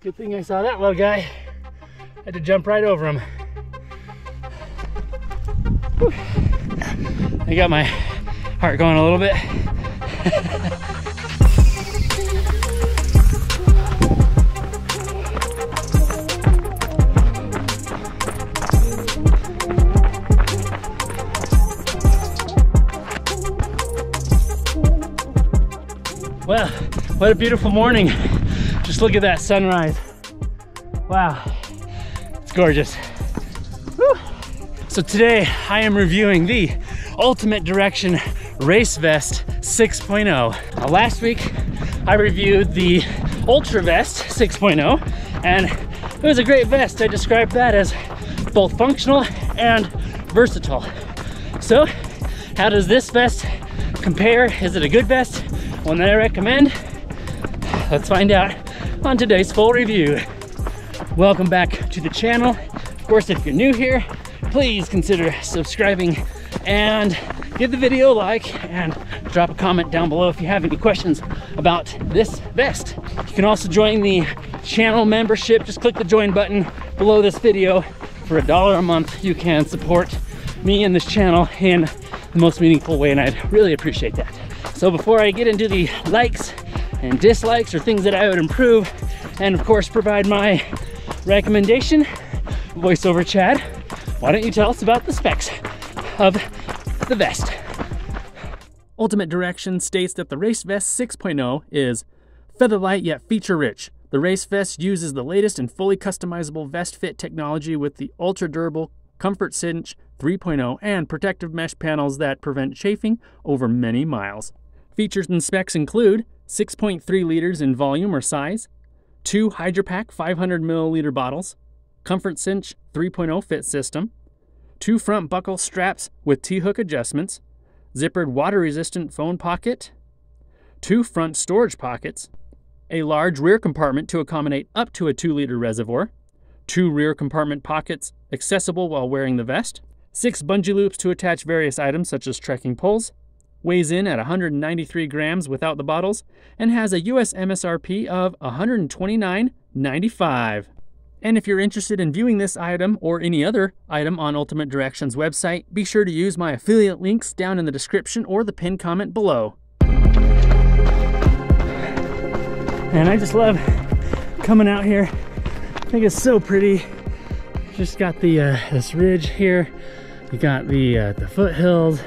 Good thing I saw that little guy. I had to jump right over him. Whew. I got my heart going a little bit. Well, what a beautiful morning. Just look at that sunrise. Wow, it's gorgeous. So today I am reviewing the Ultimate Direction Race Vest 6.0. Now, last week I reviewed the Ultra Vest 6.0 and it was a great vest. I described that as both functional and versatile. So how does this vest compare? Is it a good vest? One that I recommend? Let's find out on today's full review. Welcome back to the channel. Of course, if you're new here, please consider subscribing and give the video a like and drop a comment down below if you have any questions about this vest. You can also join the channel membership. Just click the join button below this video. For a dollar a month, you can support me and this channel in the most meaningful way, and I'd really appreciate that. So before I get into the likes and dislikes or things that I would improve, and of course provide my recommendation, voiceover Chad, why don't you tell us about the specs of the vest? Ultimate Direction states that the Race Vest 6.0 is feather light yet feature rich. The Race Vest uses the latest and fully customizable vest fit technology with the ultra durable Comfort Cinch 3.0 and protective mesh panels that prevent chafing over many miles. Features and specs include 6.3 liters in volume or size, two Hydrapak 500 milliliter bottles, Comfort Cinch 3.0 fit system, two front buckle straps with T-hook adjustments, zippered water-resistant phone pocket, two front storage pockets, a large rear compartment to accommodate up to a 2-liter reservoir, two rear compartment pockets accessible while wearing the vest, six bungee loops to attach various items such as trekking poles, weighs in at 193 grams without the bottles, and has a US MSRP of $129.95. And if you're interested in viewing this item or any other item on Ultimate Directions website, be sure to use my affiliate links down in the description or the pinned comment below. And I just love coming out here. I think it's so pretty. Just got the uh, this ridge here. You got the uh, the foothills.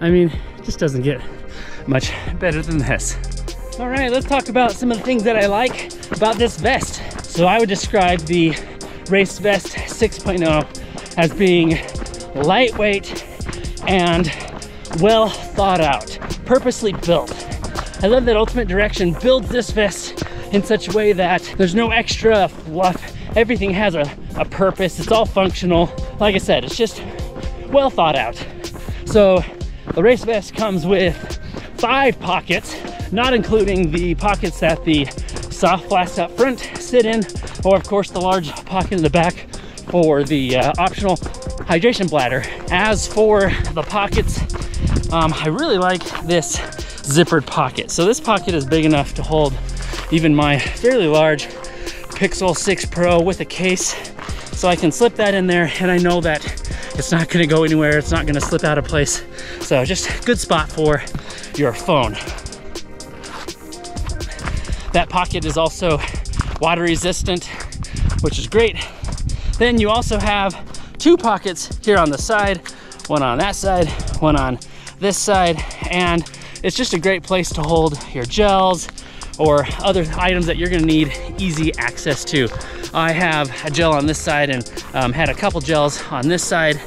I mean, it just doesn't get much better than this. All right, let's talk about some of the things that I like about this vest. So I would describe the Race Vest 6.0 as being lightweight and well thought out, purposely built. I love that Ultimate Direction builds this vest in such a way that there's no extra fluff. Everything has a, a purpose. It's all functional. Like I said, it's just well thought out. So the race vest comes with five pockets, not including the pockets that the soft flasks up front sit in, or of course the large pocket in the back for the uh, optional hydration bladder. As for the pockets, um, I really like this zippered pocket. So this pocket is big enough to hold even my fairly large Pixel 6 Pro with a case. So I can slip that in there and I know that it's not gonna go anywhere. It's not gonna slip out of place. So just good spot for your phone. That pocket is also water resistant, which is great. Then you also have two pockets here on the side, one on that side, one on this side, and it's just a great place to hold your gels or other items that you're gonna need easy access to. I have a gel on this side and um, had a couple gels on this side.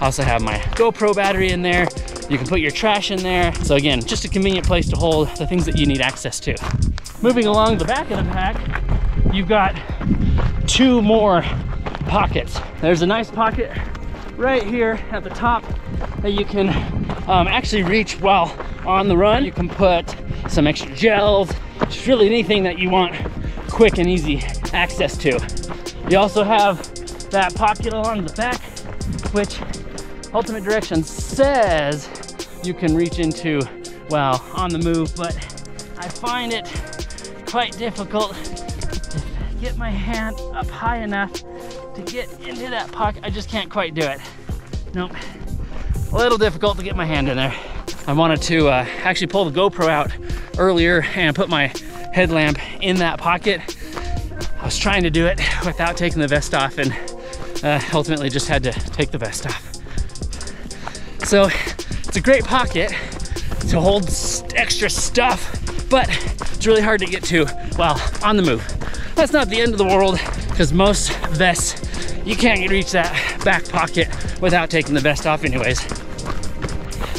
I also have my GoPro battery in there. You can put your trash in there. So again, just a convenient place to hold the things that you need access to. Moving along the back of the pack, you've got two more pockets. There's a nice pocket right here at the top that you can um, actually reach while on the run. You can put some extra gels, just really anything that you want quick and easy access to. You also have that pocket along the back, which Ultimate Direction says you can reach into well on the move, but I find it quite difficult to get my hand up high enough to get into that pocket. I just can't quite do it. Nope. A little difficult to get my hand in there. I wanted to uh, actually pull the GoPro out earlier and put my headlamp in that pocket. Was trying to do it without taking the vest off and uh, ultimately just had to take the vest off. So it's a great pocket to hold extra stuff, but it's really hard to get to while on the move. That's not the end of the world because most vests, you can't reach that back pocket without taking the vest off anyways.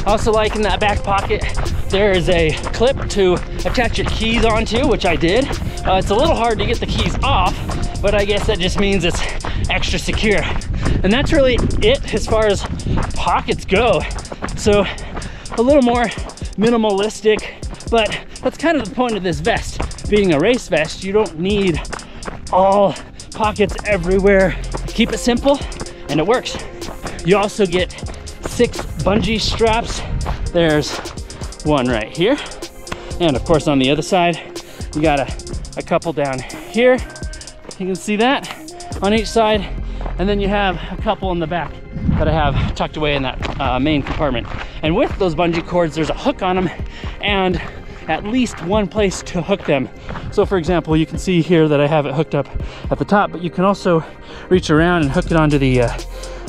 Also like in that back pocket, there is a clip to attach your keys onto, which I did. Uh, it's a little hard to get the keys off, but I guess that just means it's extra secure. And that's really it as far as pockets go. So a little more minimalistic, but that's kind of the point of this vest. Being a race vest, you don't need all pockets everywhere. Keep it simple and it works. You also get six bungee straps. There's one right here. And of course on the other side, you got a, a couple down here. You can see that on each side. And then you have a couple in the back that I have tucked away in that uh, main compartment. And with those bungee cords, there's a hook on them and at least one place to hook them. So for example, you can see here that I have it hooked up at the top, but you can also reach around and hook it onto the uh,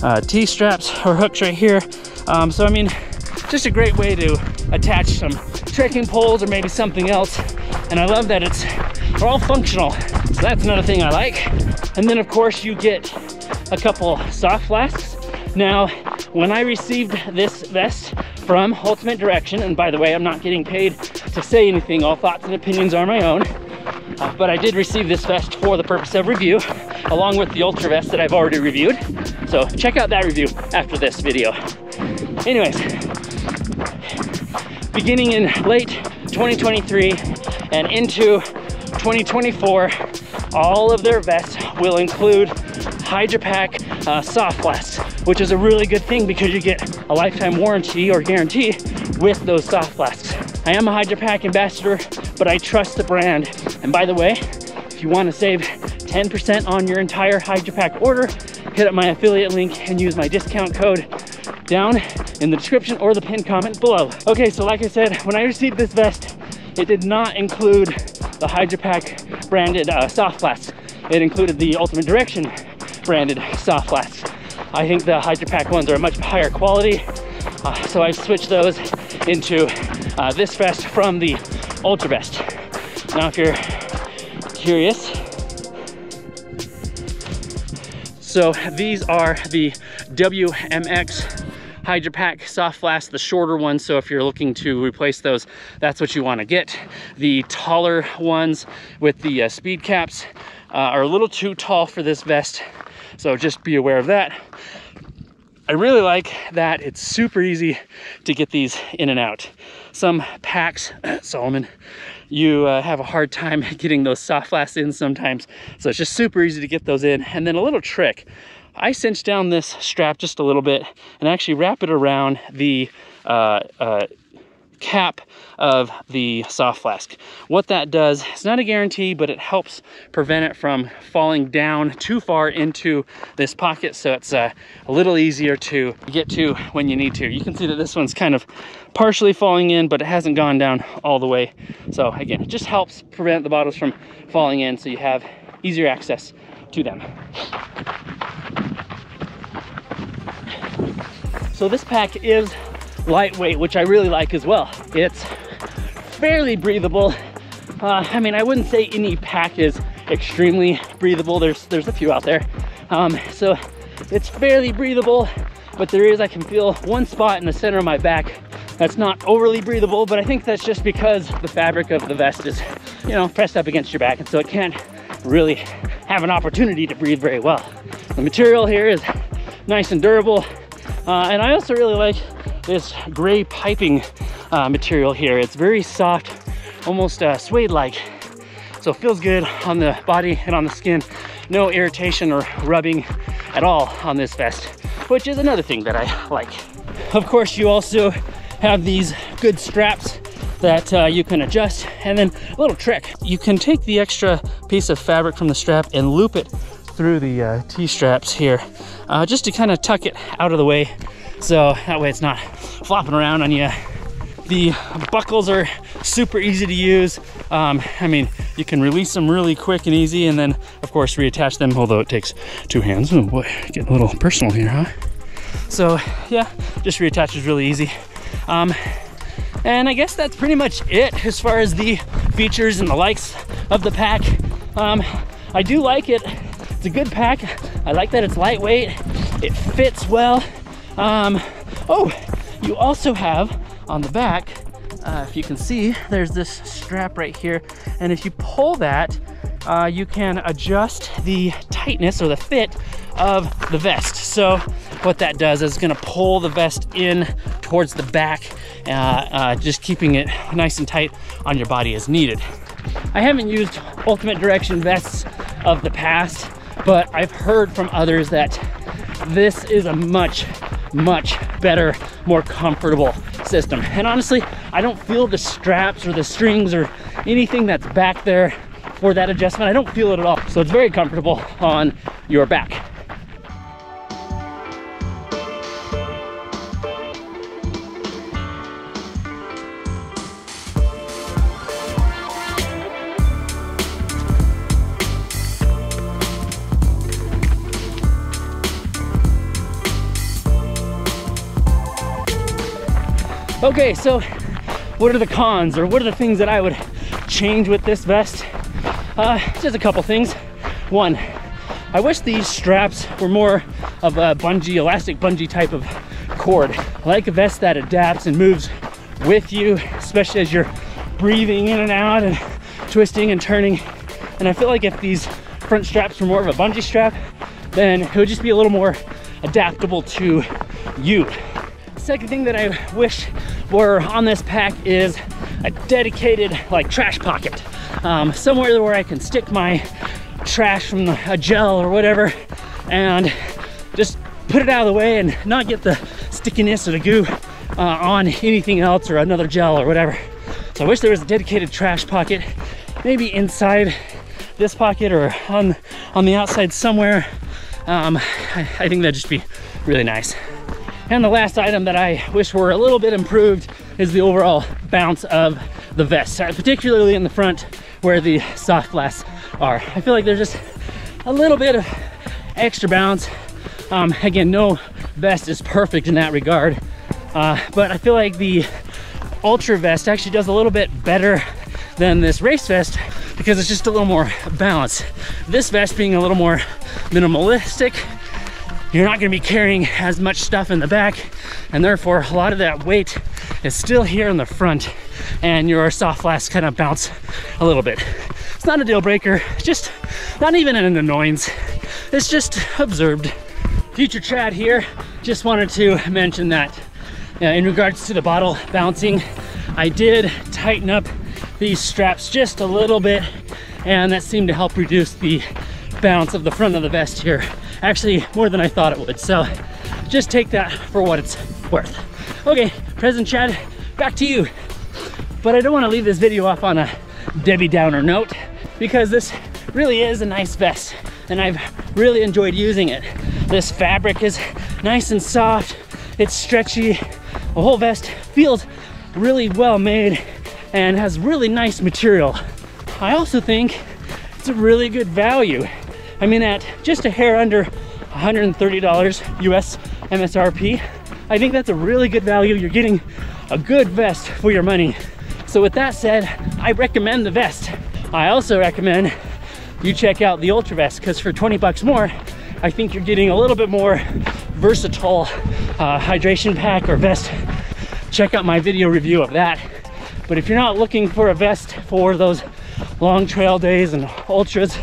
uh, T-straps or hooks right here. Um, so I mean, just a great way to attach some trekking poles or maybe something else. And I love that it's all functional. So that's another thing I like. And then of course you get a couple soft flasks. Now, when I received this vest from Ultimate Direction, and by the way, I'm not getting paid to say anything, all thoughts and opinions are my own, uh, but I did receive this vest for the purpose of review, along with the Ultra vest that I've already reviewed. So check out that review after this video. Anyways, beginning in late 2023 and into 2024, all of their vests will include HydraPak uh, soft flasks, which is a really good thing because you get a lifetime warranty or guarantee with those soft flasks. I am a HydraPak ambassador, but I trust the brand. And by the way, if you want to save 10% on your entire HydraPak order, hit up my affiliate link and use my discount code down in the description or the pinned comment below. Okay, so like I said, when I received this vest, it did not include the HydraPak branded uh, soft flasks. It included the Ultimate Direction branded soft flasks. I think the HydraPak ones are a much higher quality, uh, so I've switched those into uh, this vest from the Ultra Vest. Now, if you're curious, so these are the WMX HydraPak soft flask, the shorter ones. So if you're looking to replace those, that's what you want to get. The taller ones with the uh, speed caps uh, are a little too tall for this vest. So just be aware of that. I really like that it's super easy to get these in and out. Some packs, Salomon, you uh, have a hard time getting those soft flasks in sometimes. So it's just super easy to get those in. And then a little trick, I cinch down this strap just a little bit and actually wrap it around the uh, uh, cap of the soft flask. What that does, it's not a guarantee, but it helps prevent it from falling down too far into this pocket so it's uh, a little easier to get to when you need to. You can see that this one's kind of partially falling in, but it hasn't gone down all the way. So again, it just helps prevent the bottles from falling in so you have easier access to them. So this pack is lightweight, which I really like as well. It's fairly breathable. Uh, I mean, I wouldn't say any pack is extremely breathable. There's there's a few out there. Um, so it's fairly breathable, but there is, I can feel one spot in the center of my back that's not overly breathable, but I think that's just because the fabric of the vest is, you know, pressed up against your back, and so it can't really have an opportunity to breathe very well. The material here is nice and durable, uh, and I also really like this gray piping uh, material here. It's very soft, almost uh, suede-like. So it feels good on the body and on the skin. No irritation or rubbing at all on this vest, which is another thing that I like. Of course, you also have these good straps that uh, you can adjust. And then a little trick, you can take the extra piece of fabric from the strap and loop it through the uh, T-straps here, uh, just to kind of tuck it out of the way. So that way it's not flopping around on you. The buckles are super easy to use. Um, I mean, you can release them really quick and easy and then of course reattach them, although it takes two hands. Oh boy, getting a little personal here, huh? So yeah, just reattaches really easy. Um, and I guess that's pretty much it as far as the features and the likes of the pack. Um, I do like it. It's a good pack. I like that it's lightweight. It fits well. Um, oh, you also have on the back, uh, if you can see, there's this strap right here. And if you pull that, uh, you can adjust the tightness or the fit of the vest. So what that does is it's gonna pull the vest in towards the back, uh, uh, just keeping it nice and tight on your body as needed. I haven't used Ultimate Direction vests of the past, but I've heard from others that this is a much, much better, more comfortable system. And honestly, I don't feel the straps or the strings or anything that's back there for that adjustment. I don't feel it at all. So it's very comfortable on your back. Okay, so what are the cons or what are the things that I would change with this vest? Uh, just a couple things. One, I wish these straps were more of a bungee, elastic bungee type of cord. I like a vest that adapts and moves with you, especially as you're breathing in and out and twisting and turning. And I feel like if these front straps were more of a bungee strap, then it would just be a little more adaptable to you. Second thing that I wish were on this pack is a dedicated like trash pocket. Um, somewhere where I can stick my trash from the, a gel or whatever and just put it out of the way and not get the stickiness or the goo uh, on anything else or another gel or whatever. So I wish there was a dedicated trash pocket, maybe inside this pocket or on, on the outside somewhere. Um, I, I think that'd just be really nice. And the last item that I wish were a little bit improved is the overall bounce of the vest, uh, particularly in the front where the soft flasks are. I feel like there's just a little bit of extra bounce. Um, again, no vest is perfect in that regard, uh, but I feel like the Ultra vest actually does a little bit better than this race vest because it's just a little more balanced. This vest being a little more minimalistic, you're not gonna be carrying as much stuff in the back and therefore a lot of that weight is still here in the front and your soft flasks kind of bounce a little bit. It's not a deal breaker, just not even an annoyance. It's just observed. Future Chad here, just wanted to mention that uh, in regards to the bottle bouncing, I did tighten up these straps just a little bit and that seemed to help reduce the bounce of the front of the vest here actually more than I thought it would. So just take that for what it's worth. Okay, President Chad, back to you. But I don't want to leave this video off on a Debbie Downer note because this really is a nice vest and I've really enjoyed using it. This fabric is nice and soft, it's stretchy, the whole vest feels really well made and has really nice material. I also think it's a really good value. I mean, at just a hair under $130 US MSRP, I think that's a really good value. You're getting a good vest for your money. So with that said, I recommend the vest. I also recommend you check out the Ultra Vest because for 20 bucks more, I think you're getting a little bit more versatile uh, hydration pack or vest. Check out my video review of that. But if you're not looking for a vest for those long trail days and ultras,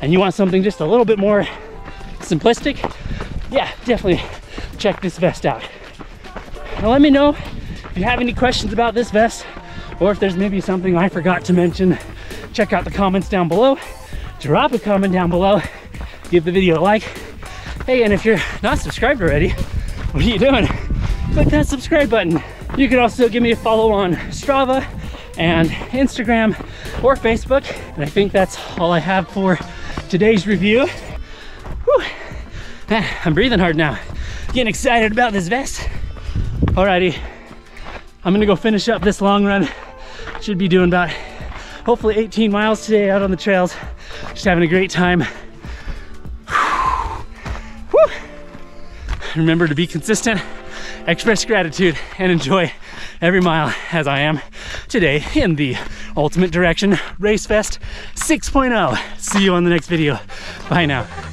and you want something just a little bit more simplistic, yeah, definitely check this vest out. Now let me know if you have any questions about this vest or if there's maybe something I forgot to mention. Check out the comments down below. Drop a comment down below. Give the video a like. Hey, and if you're not subscribed already, what are you doing? Click that subscribe button. You can also give me a follow on Strava and Instagram or Facebook. And I think that's all I have for today's review. Whew. Man, I'm breathing hard now. Getting excited about this vest. Alrighty, I'm gonna go finish up this long run. Should be doing about hopefully 18 miles today out on the trails. Just having a great time. Whew. Remember to be consistent, express gratitude, and enjoy every mile as I am today in the Ultimate Direction Race Vest 6.0. See you on the next video. Bye now.